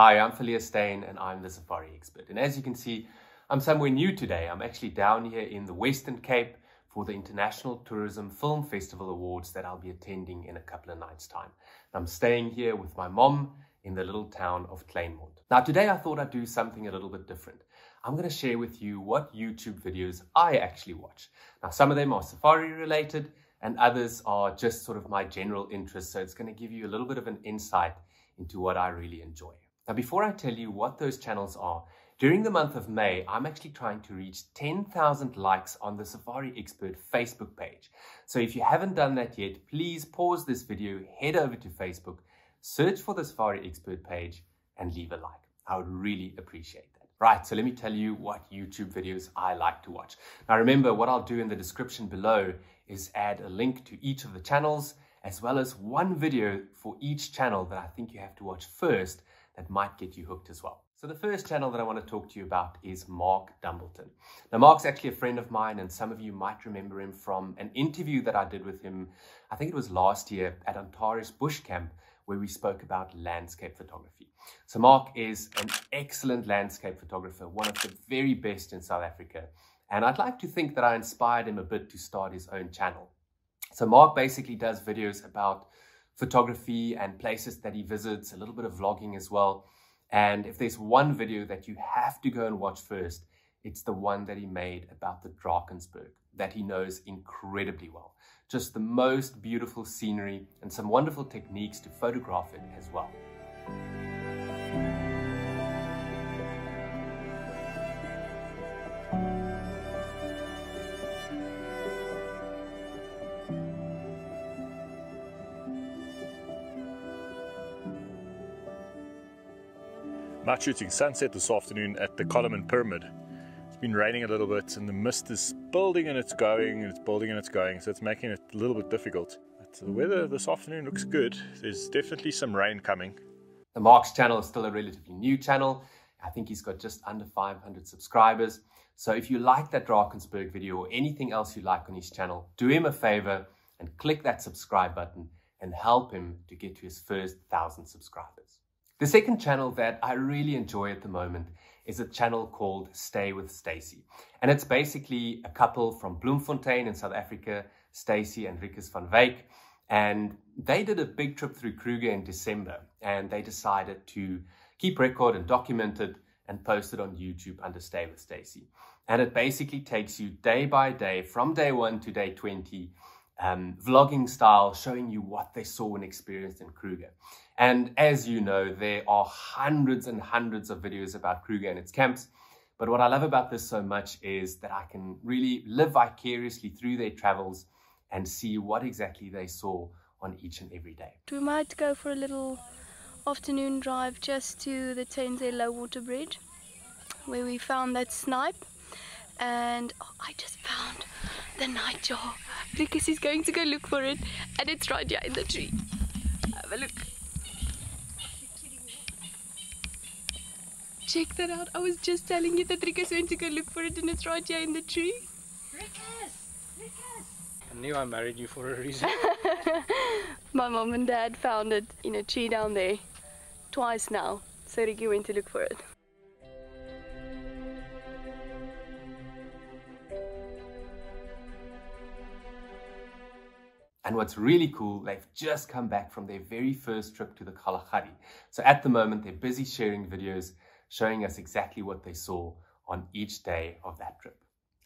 Hi, I'm Philip Steyn and I'm the Safari Expert. And as you can see, I'm somewhere new today. I'm actually down here in the Western Cape for the International Tourism Film Festival Awards that I'll be attending in a couple of nights' time. I'm staying here with my mom in the little town of Kleinmond. Now today I thought I'd do something a little bit different. I'm going to share with you what YouTube videos I actually watch. Now some of them are safari related and others are just sort of my general interest. So it's going to give you a little bit of an insight into what I really enjoy. Now, before I tell you what those channels are, during the month of May, I'm actually trying to reach 10,000 likes on the Safari Expert Facebook page. So if you haven't done that yet, please pause this video, head over to Facebook, search for the Safari Expert page and leave a like. I would really appreciate that. Right, so let me tell you what YouTube videos I like to watch. Now remember, what I'll do in the description below is add a link to each of the channels, as well as one video for each channel that I think you have to watch first that might get you hooked as well. So the first channel that I want to talk to you about is Mark Dumbleton. Now Mark's actually a friend of mine and some of you might remember him from an interview that I did with him, I think it was last year at Antares Bush Camp where we spoke about landscape photography. So Mark is an excellent landscape photographer, one of the very best in South Africa. And I'd like to think that I inspired him a bit to start his own channel. So Mark basically does videos about photography and places that he visits, a little bit of vlogging as well. And if there's one video that you have to go and watch first, it's the one that he made about the Drakensberg that he knows incredibly well. Just the most beautiful scenery and some wonderful techniques to photograph it as well. Night shooting sunset this afternoon at the Column and Pyramid. It's been raining a little bit and the mist is building and it's going and it's building and it's going, so it's making it a little bit difficult. But the weather this afternoon looks good. There's definitely some rain coming. The Mark's channel is still a relatively new channel. I think he's got just under 500 subscribers. So if you like that Drakensberg video or anything else you like on his channel, do him a favor and click that subscribe button and help him to get to his first thousand subscribers. The second channel that I really enjoy at the moment is a channel called Stay with Stacy. And it's basically a couple from Bloemfontein in South Africa, Stacy and Rikus van Wyk. And they did a big trip through Kruger in December and they decided to keep record and document it and post it on YouTube under Stay with Stacy. And it basically takes you day by day from day one to day 20 um, vlogging style, showing you what they saw and experienced in Kruger. And as you know, there are hundreds and hundreds of videos about Kruger and its camps. But what I love about this so much is that I can really live vicariously through their travels and see what exactly they saw on each and every day. We might go for a little afternoon drive just to the Tenzay Low Water Bridge where we found that snipe and oh, I just found the nightjar because he's going to go look for it and it's right here in the tree. Have a look. Check that out. I was just telling you that Rikus went to go look for it and it's right here in the tree. Rikus! Rikus! I knew I married you for a reason. My mom and dad found it in a tree down there twice now. So Ricky went to look for it. And what's really cool, they've just come back from their very first trip to the Kalahari. So at the moment, they're busy sharing videos showing us exactly what they saw on each day of that trip.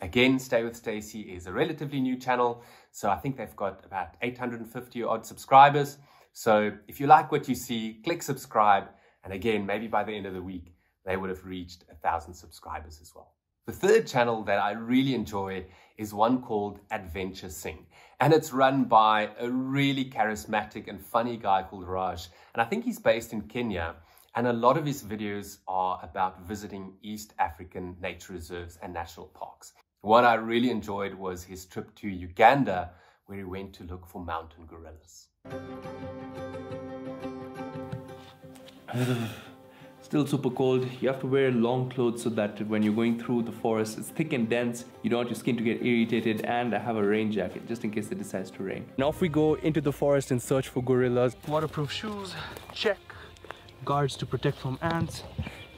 Again, Stay with Stacy is a relatively new channel, so I think they've got about 850 odd subscribers. So if you like what you see, click subscribe, and again, maybe by the end of the week, they would have reached a thousand subscribers as well. The third channel that I really enjoy is one called Adventure Singh. And it's run by a really charismatic and funny guy called Raj. And I think he's based in Kenya. And a lot of his videos are about visiting East African nature reserves and national parks. What I really enjoyed was his trip to Uganda, where he went to look for mountain gorillas. still super cold. You have to wear long clothes so that when you're going through the forest, it's thick and dense. You don't want your skin to get irritated and I have a rain jacket just in case it decides to rain. Now off we go into the forest and search for gorillas. Waterproof shoes, check. Guards to protect from ants.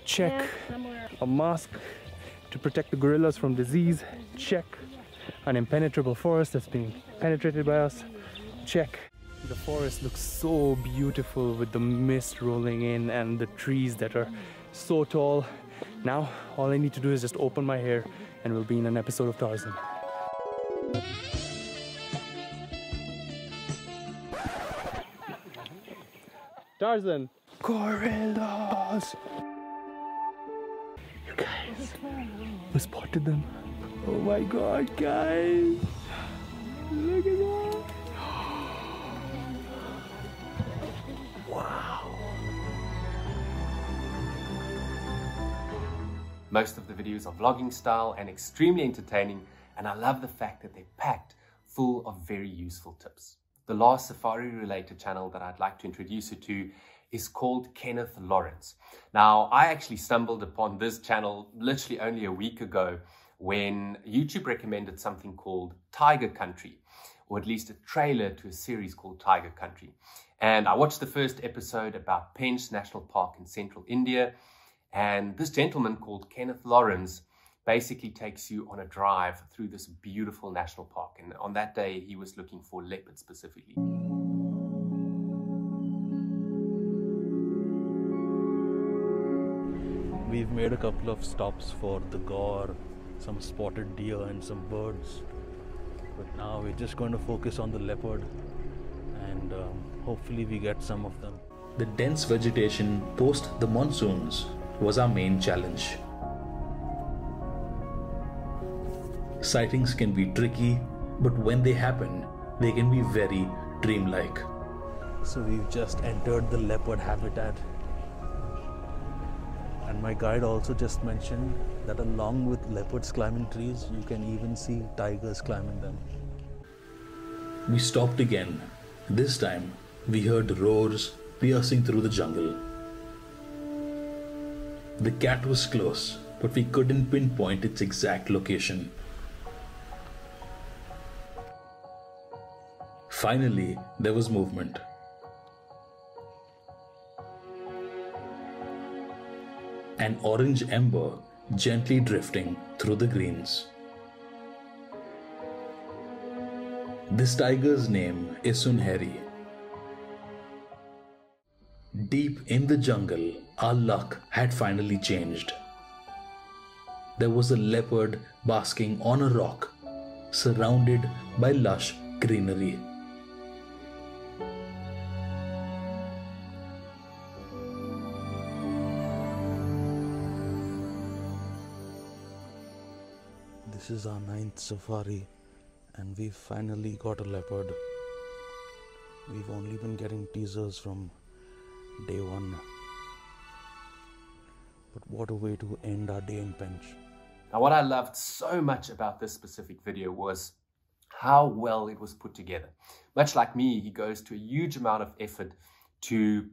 Check. A mask to protect the gorillas from disease. Check. An impenetrable forest that's being penetrated by us. Check. The forest looks so beautiful with the mist rolling in and the trees that are so tall. Now, all I need to do is just open my hair and we'll be in an episode of Tarzan. Tarzan! Gorillas! You guys, we spotted them. Oh my god, guys! Look at that! Most of the videos are vlogging style and extremely entertaining, and I love the fact that they're packed full of very useful tips. The last safari related channel that I'd like to introduce you to is called Kenneth Lawrence. Now, I actually stumbled upon this channel literally only a week ago when YouTube recommended something called Tiger Country, or at least a trailer to a series called Tiger Country. And I watched the first episode about Pench National Park in central India and this gentleman called Kenneth Lawrence basically takes you on a drive through this beautiful national park. And on that day, he was looking for leopards specifically. We've made a couple of stops for the gaur, some spotted deer, and some birds. But now we're just going to focus on the leopard and um, hopefully we get some of them. The dense vegetation post the monsoons was our main challenge. Sightings can be tricky, but when they happen, they can be very dreamlike. So we've just entered the leopard habitat. And my guide also just mentioned that along with leopards climbing trees, you can even see tigers climbing them. We stopped again. This time, we heard roars piercing through the jungle. The cat was close, but we couldn't pinpoint its exact location. Finally, there was movement. An orange ember gently drifting through the greens. This tiger's name is Sunehri. Deep in the jungle, our luck had finally changed. There was a leopard basking on a rock, surrounded by lush greenery. This is our ninth safari, and we've finally got a leopard. We've only been getting teasers from day one. But what a way to end our day in Pench. Now, what I loved so much about this specific video was how well it was put together. Much like me, he goes to a huge amount of effort to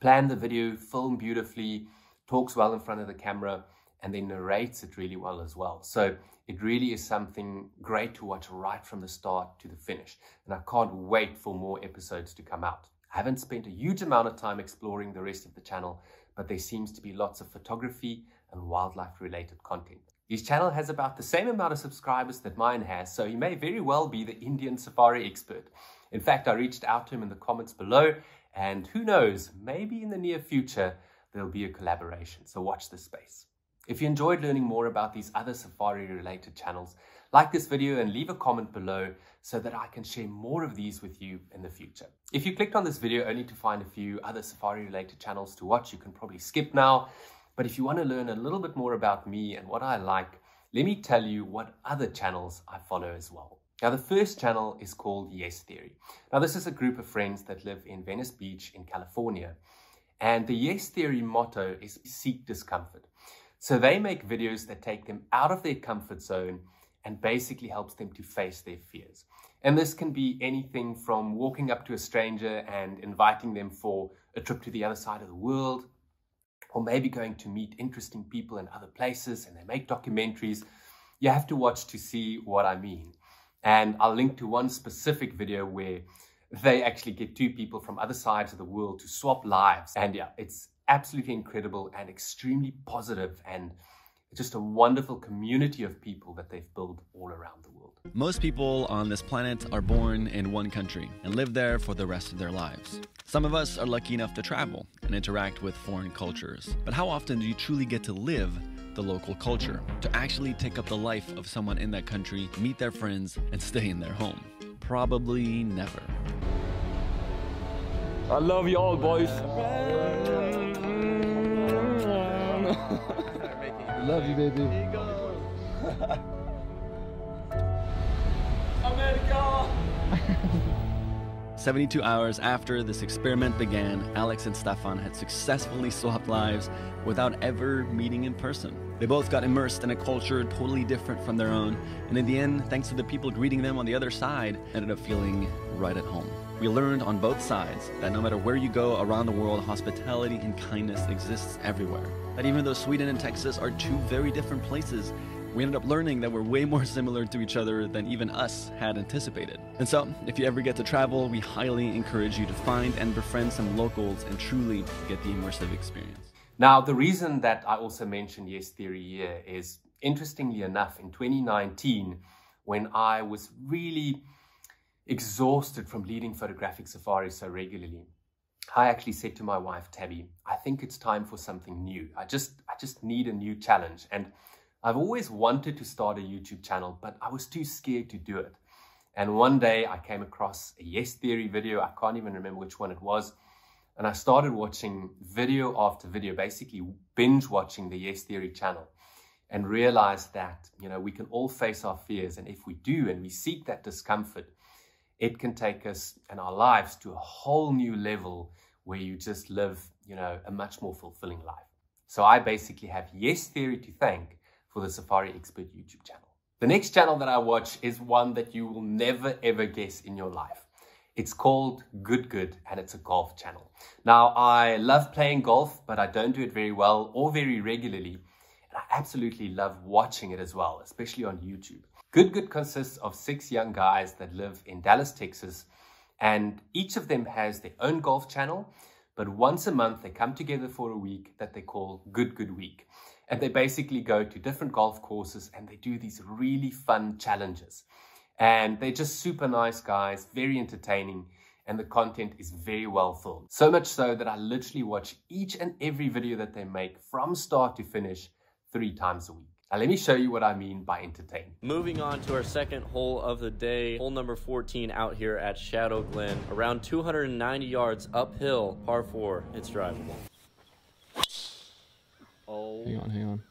plan the video, film beautifully, talks well in front of the camera, and then narrates it really well as well. So it really is something great to watch right from the start to the finish. And I can't wait for more episodes to come out. I haven't spent a huge amount of time exploring the rest of the channel, but there seems to be lots of photography and wildlife related content. His channel has about the same amount of subscribers that mine has, so he may very well be the Indian safari expert. In fact, I reached out to him in the comments below, and who knows, maybe in the near future, there'll be a collaboration, so watch this space. If you enjoyed learning more about these other safari related channels, like this video and leave a comment below so that I can share more of these with you in the future. If you clicked on this video only to find a few other safari related channels to watch, you can probably skip now. But if you want to learn a little bit more about me and what I like, let me tell you what other channels I follow as well. Now, the first channel is called Yes Theory. Now, this is a group of friends that live in Venice Beach in California. And the Yes Theory motto is seek discomfort. So they make videos that take them out of their comfort zone and basically helps them to face their fears. And this can be anything from walking up to a stranger and inviting them for a trip to the other side of the world, or maybe going to meet interesting people in other places and they make documentaries. You have to watch to see what I mean. And I'll link to one specific video where they actually get two people from other sides of the world to swap lives. And yeah, it's absolutely incredible and extremely positive and just a wonderful community of people that they've built all around the world. Most people on this planet are born in one country and live there for the rest of their lives. Some of us are lucky enough to travel and interact with foreign cultures. But how often do you truly get to live the local culture, to actually take up the life of someone in that country, meet their friends, and stay in their home? Probably never. I love you all, boys. love you, baby. America! 72 hours after this experiment began, Alex and Stefan had successfully swapped lives without ever meeting in person. They both got immersed in a culture totally different from their own, and in the end, thanks to the people greeting them on the other side, ended up feeling right at home. We learned on both sides that no matter where you go around the world, hospitality and kindness exists everywhere. That even though Sweden and Texas are two very different places, we ended up learning that we're way more similar to each other than even us had anticipated. And so, if you ever get to travel, we highly encourage you to find and befriend some locals and truly get the immersive experience. Now, the reason that I also mentioned Yes Theory here is, interestingly enough, in 2019, when I was really exhausted from leading photographic safaris so regularly, I actually said to my wife, Tabby, I think it's time for something new. I just, I just need a new challenge. And I've always wanted to start a YouTube channel, but I was too scared to do it. And one day I came across a Yes Theory video. I can't even remember which one it was. And I started watching video after video, basically binge watching the Yes Theory channel and realized that, you know, we can all face our fears. And if we do and we seek that discomfort, it can take us and our lives to a whole new level where you just live, you know, a much more fulfilling life. So I basically have Yes Theory to thank for the Safari Expert YouTube channel. The next channel that I watch is one that you will never ever guess in your life. It's called Good Good and it's a golf channel. Now, I love playing golf, but I don't do it very well or very regularly. And I absolutely love watching it as well, especially on YouTube. Good Good consists of six young guys that live in Dallas, Texas, and each of them has their own golf channel. But once a month, they come together for a week that they call Good Good Week. And they basically go to different golf courses and they do these really fun challenges. And they're just super nice guys, very entertaining, and the content is very well filmed. So much so that I literally watch each and every video that they make from start to finish three times a week. Now let me show you what I mean by entertaining. Moving on to our second hole of the day, hole number 14 out here at Shadow Glen. Around 290 yards uphill, par 4, it's drivable. Oh. Hang on, hang on.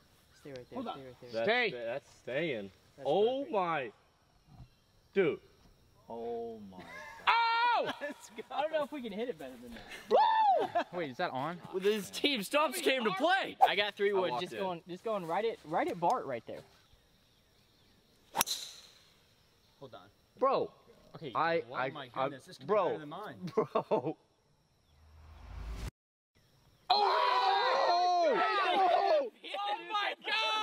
Stay right there, stay right there. That's, Stay! That's staying. That's oh perfect. my. Dude. Oh my. Oh! I don't know if we can hit it better than that. Wait, is that on? Well, this team stops came to play. I got three I wood. Just in. going, just going right at, right at Bart right there. Hold on. Bro. Okay. I, oh I, my I- goodness, this could be better than mine. Bro. Oh! Oh my gosh!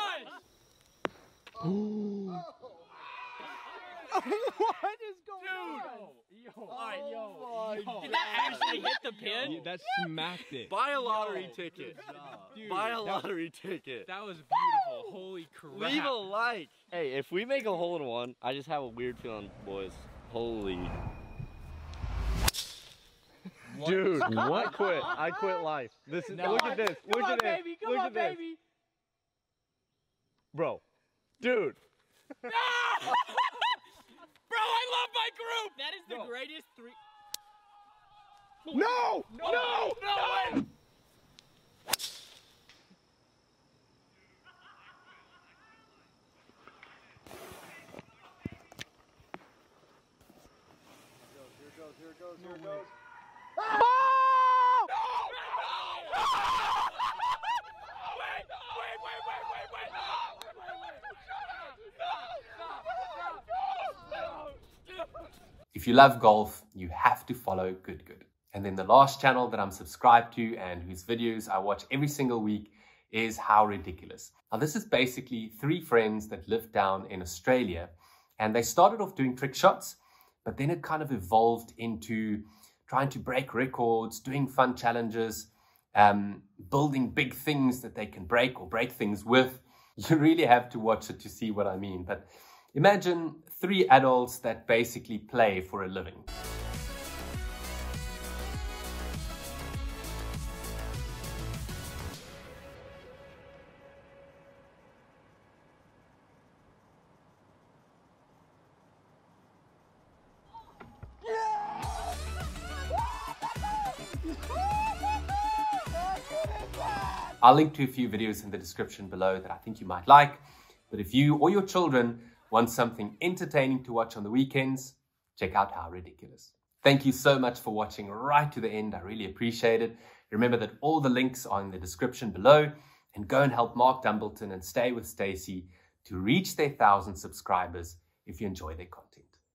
what is going on? Yo, Alright, Oh Did that actually hit the pin? that smacked it. Buy a lottery ticket. Dude, Buy a that- lottery ticket. That was beautiful. Holy crap. Leave a like. Hey, if we make a hole in one, I just have a weird feeling, boys. Holy. Dude, I quit. I quit life. This is No. look at this. Come Look on, at this. baby. Come look on, at this. baby. Bro. Dude. Bro, I love my group. That is the greatest three. No! No! No! No way. If you love golf, you have to follow Good Good. And then the last channel that I'm subscribed to and whose videos I watch every single week is How Ridiculous. Now, this is basically three friends that live down in Australia and they started off doing trick shots, but then it kind of evolved into trying to break records, doing fun challenges. um, building big things that they can break or break things with. You really have to watch it to see what I mean. But imagine three adults that basically play for a living. I'll link to a few videos in the description below that I think you might like. But if you or your children want something entertaining to watch on the weekends, check out How Ridiculous. Thank you so much for watching right to the end. I really appreciate it. Remember that all the links are in the description below and go and help Mark Dumbleton and Stay with Stacy to reach their thousand subscribers if you enjoy their content.